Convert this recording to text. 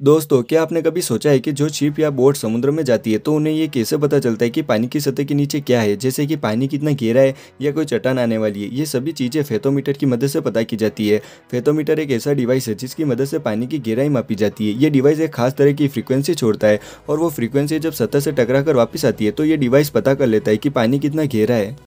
दोस्तों, क्या आपने कभी सोचा है कि जो शिप या बोट समुद्र में जाती है तो उन्हें ये कैसे पता चलता है कि पानी की सतह के नीचे क्या है? जैसे कि पानी कितना गहरा है या कोई चट्टान आने वाली है, ये सभी चीज़ें फेथोमीटर की मदद से पता की जाती है। फेथोमीटर एक ऐसा डिवाइस है जिसकी मदद से पानी की गहराई मापी जाती है। ये डिवाइस एक खास तरह की फ्रिक्वेंसी छोड़ता है और वो फ्रिक्वेंसी जब सतह से टकरा कर वापस आती है तो ये डिवाइस पता कर लेता है कि पानी कितना गहरा है।